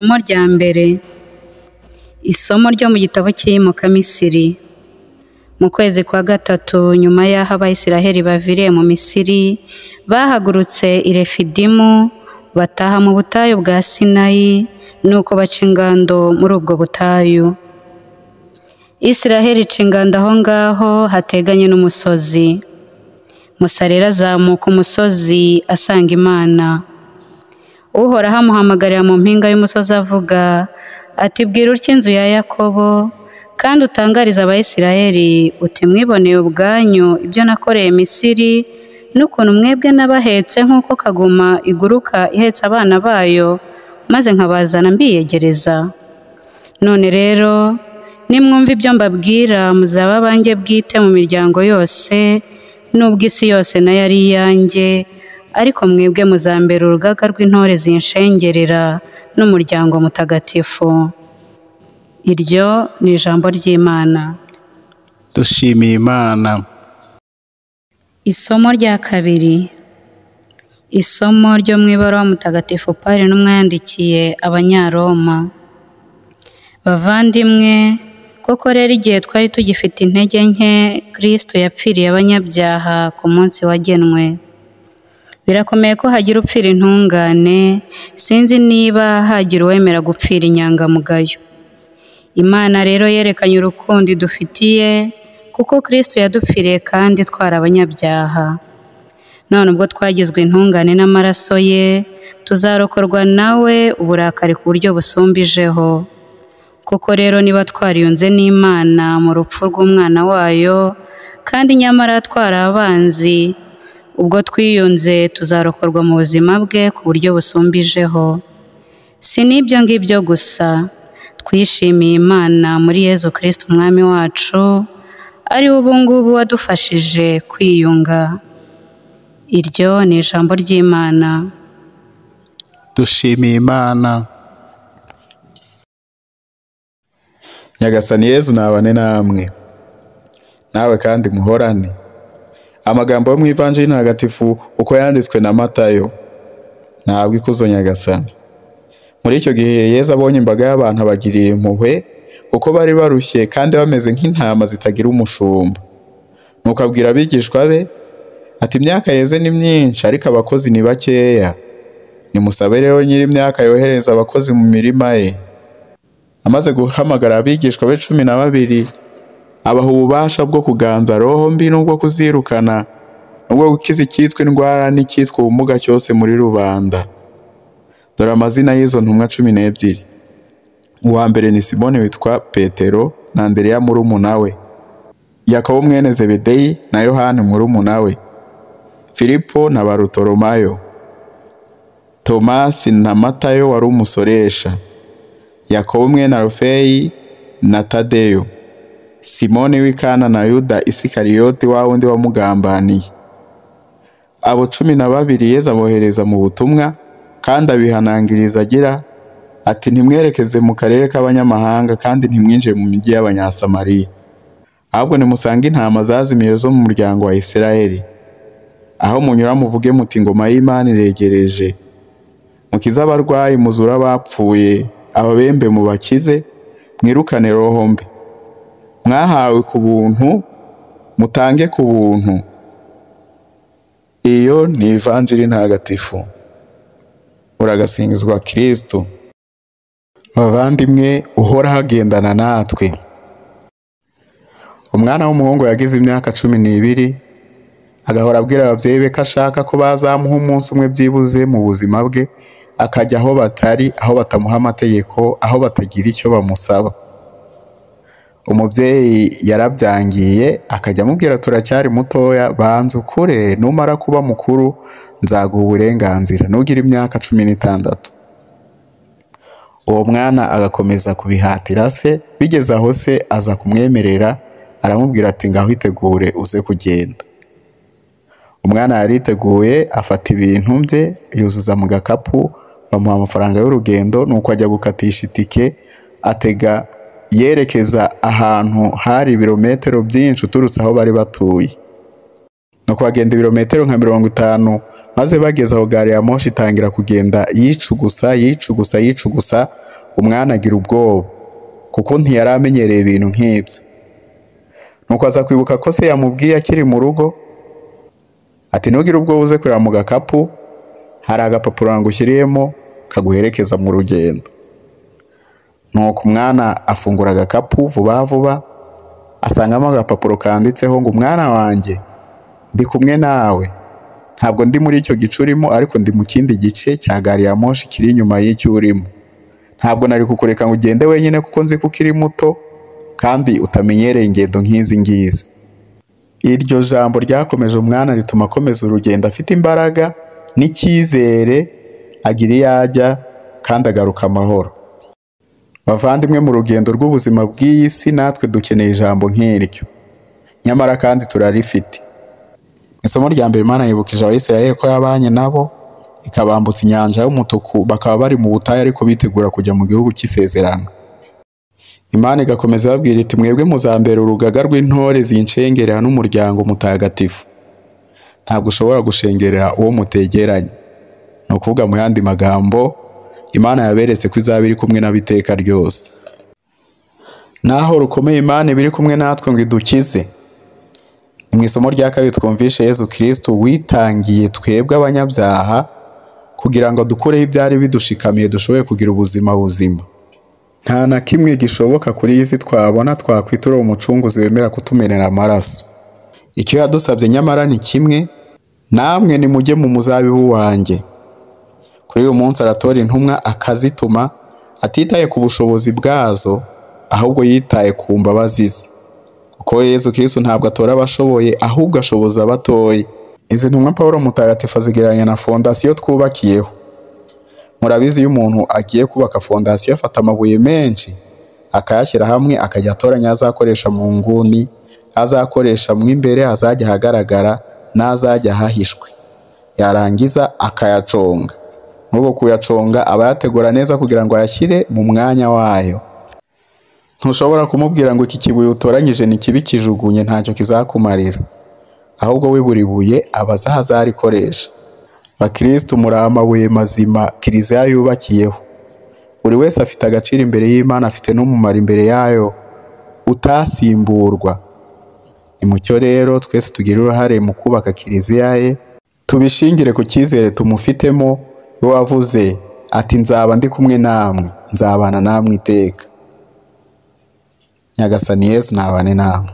Isomo rya mbere isomo ryo mu gitabo cy'iyimuka Misiri mu kwezi kwa gatatu nyuma y'aho abayisiraheli baviriye mu Misiri bahagurutse i Refidimu bataha mu butayu bwa Sinayi nuko baca ingando muri ubwo butayu. Isiraheli ica ingando aho ngaho hateganye n'umusozi. Musa rero azamuka umusozi asanga Imana. Uhoraho amuhamagarira mu mpinga y'umusozi avuga ati bwira utya inzu ya yakobo kandi utangarize abayisiraheli uti mwiboneye ubwanyu ibyo nakoreye misiri n'ukuntu mwebwe n'abahetse nk'uko kaguma iguruka ihetse abana bayo maze nkabazana mbiyegereza. None rero nimwumva ibyo mbabwira muzaba abanjye bwite mu miryango yose n'ubwo isi yose na yo ari iyanjye ariko mwebwe muzambera urugaga rw'intore zinshengerera n'umuryango mutagatifu. Iryo ni ijambo ry'imana. Dushimiye imana. Isomo rya kabiri. Isomo ryo mu ibaruwa mutagatifu pari n'umwe yandikiye abanyaroma. Bavandimwe koko rero igihe twari tugifite intege nke kirisito yapfiriye abanyabyaha ku munsi wagenwe. Birakomeye ko hagira upfira intungane sinzi niba hagira uwemera gupfira inyangamugayo. Imana rero yerekanye urukundo idufitiye kuko kirisito yadupfiriye kandi twari abanyabyaha. None ubwo twagizwe intungane n'amaraso ye tuzarokorwa nawe uburakari ku buryo busumbijeho. Koko rero niba twariyunze n'imana mu rupfu rw'umwana wayo kandi nyamara twari abanzi ubwo twiyunze tuzarokorwa mu buzima bwe ku buryo busumbijeho. Si n'ibyo ngibyo gusa. Twishimiye imana muri yezu kirisiti umwami wacu ari we ubu ngubu wadufashije kwiyunga. Iryo ni ijambo ry'imana. Dushimiye imana. Nyagasani yezu nabane namwe. Nawe kandi muhorane. Amagambo yo mu ivanjiri ntagatifu uko yanditswe na matayo. Ntabwo ikuzo nyagasani. Muri icyo gihe yezu abonye imbaga y'abantu abagirira impuhwe kuko bari barushye kandi bameze nk'intama zitagira umushumba. Nuko abwira abigishwa be ati imyaka yeze ni myinshi ariko abakozi ni bakeya. Nimusabe rero nyiri imyaka yohereza abakozi mu mirima ye. Amaze guhamagara abigishwa be cumi na babiri abaha ububasha bwo kuganza roho mbi n'ubwo kuzirukana n'ubwo gukiza icyitwa indwara n'icyitwa ubumuga cyose muri rubanda. Dore amazina y'izo ntumwa cumi n'ebyiri. Uwa mbere ni simoni witwa petero na andereya murumuna we. Yakobo mwene zebedeyi na yohani murumuna we. Filipo na barutoromayo tomasi na matayo wari umusoresha. Yakobo mwene alufeyi na tadeyo. Simoni w'ikana na yuda isikariyoti wa wundi wamugambaniye. Abo cumi na babiri yezu abohereza mu butumwa kandi abihanangiriza agira ati ntimwerekeze mu karere k'abanyamahanga kandi ntimwinjire mu mijyi y'abanyasamariya. Ahubwo nimusange intama zazimiye zo mu muryango wa isirayeli. Aho munyura muvuge muti ingoma y'imana iregereje. Mukize abarwayi muzure abapfuye ababembe mubakize mwirukane roho mbi. Mwahawe ku buntu mutange ku buntu. Iyo ni ivanjiri ntagatifu. Uragasingizwa kirisito bavandimwe uhora hagendana natwe. Umwana w'umuhungu yagize imyaka cumi n'ibiri agahora abwira ababyeyi be ko ashaka ko bazamuha umunsi umwe byibuze mu buzima bwe akajya aho batari aho batamuha amategeko aho batagira icyo bamusaba. Umubyeyi yarabyangiye akajya amubwira turacyari mutoya banza ukure numara kuba mukuru nzaguha uburenganzira nugira imyaka cumi n'itandatu. Uwo mwana agakomeza kubihatira se bigeze aho se aza kumwemerera aramubwira ati ngaho itegure uze kugenda. Umwana yariteguye afata ibintu bye yuzuza mu gakapu bamuha amafaranga y'urugendo nuko ajya gukatisha itike atega yerekeza ahantu hari ibirometero byinshi uturutse aho bari batuye. Nuko bagenda ibirometero nka mirongo itanu maze bageze aho gari ya moshi itangira kugenda yicugusa yicugusa yicugusa umwana agira ubwoba kuko ntiyari amenyereye ibintu nk'ibyo. Nuko aza kwibuka ko se yamubwiye akiri mu rugo ati ntugire ubwoba uze kureba mu gakapu hari agapapuro ngushyiriyemo kaguherekeza mu rugendo. Nuko umwana afungura agakapu vuba vuba asangamo agapapuro kanditseho ngo umwana wanjye ndi kumwe nawe. Ntabwo ndi muri icyo gice urimo ariko ndi mu kindi gice cya gari ya moshi kiri inyuma y'icyo urimo. Ntabwo nari kukureka ngo ugende wenyine kuko nzi ko ukiri muto kandi utamenyereye ingendo nk'izi ngizi. Iryo jambo ryakomeje umwana rituma akomeza urugendo afite imbaraga n'icyizere agira iyo ajya kandi agaruka amahoro. Bavandimwe mu rugendo rw'ubuzima bw'iyi si natwe dukeneye ijambo nk'iryo. Nyamara kandi turarifite. Isomo rya mbere imana yibukije abayisiraheli ko yabanye nabo ikabambutsa inyanja y'umutuku bakaba bari mu butayu ariko bitegura kujya mu gihugu cy'isezerano. Imana igakomeza ibabwira iti mwebwe muzambera urugaga rw'intore zinshengerera n'umuryango mutagatifu. Ntabwo ushobora gushengerera uwo mutegeranye. Ni ukuvuga mu yandi magambo imana yaberetse ko izaba iri kumwe n'abiteka ryose. Naho rukomeye imana iba iri kumwe natwe ngo idukize. Mu isomo rya kabiri twumvishe yezu kirisitu witangiye twebwe abanyabyaha kugira ngo dukureho ibyari bidushikamiye dushoboye kugira ubuzima buzima. Nta na kimwe gishoboka kuri iyi si twabona twakwitura umucunguzi wemera kutumenera amaraso. Icyo yadusabye nyamara ni kimwe namwe nimujye mu muzabibu wanjye. Kuri uyu munsi aratora intumwa akazituma atitaye ku bushobozi bwazo ahubwo yitaye ku mbabazi ze. Kuko yezu kirisitu ntabwo atora abashoboye ahubwo ashoboza abatoya izi ntumwa paul mutagatifu azigereranya na fondasiyo twubakiyeho. Murabizi iyo umuntu agiye kubaka fondasiyo afata amabuye menshi akayashyira hamwe akajya atoranya azakoresha mu nguni azakoresha mo imbere azajya ahagaragara n'azajya ahahishwe. Yarangiza akayaconga. Uko kuyaconga aba yategura neza kugira ngo ayashyire mu mwanya wayo. Ntushobora kumubwira ngo iki kibuye utoranyije ni kibi kijugunye ntacyo kizakumarira. Ahubwo we buri buye aba azi aho azarikoresha bakirisitu muri amabuye mazima kiliziya yubakiyeho. Buri wese afite agaciro imbere y'imana afite n'umumaro imbere yayo. Utasimburwa. Ni mucyo rero twese tugira uruhare mu kubaka kiliziya ye. Tubishingire ku cyizere tumufitemo. We wavuze ati nzaba ndi kumwe namwe nzabana namwe iteka. Nyagasani yesu nabane namwe.